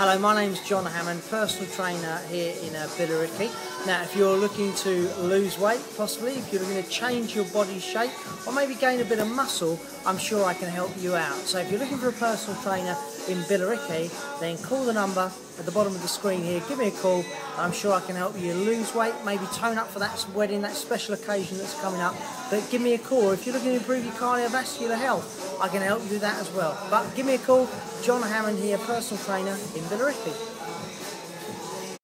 Hello, my name's John Hammond, personal trainer here in uh, Billericay. Now, if you're looking to lose weight, possibly, if you're looking to change your body shape, or maybe gain a bit of muscle, I'm sure I can help you out. So if you're looking for a personal trainer in Billericay, then call the number at the bottom of the screen here, give me a call, I'm sure I can help you lose weight, maybe tone up for that wedding, that special occasion that's coming up. But give me a call. If you're looking to improve your cardiovascular health, I can help you with that as well. But give me a call, John Hammond here, personal trainer in Billericay.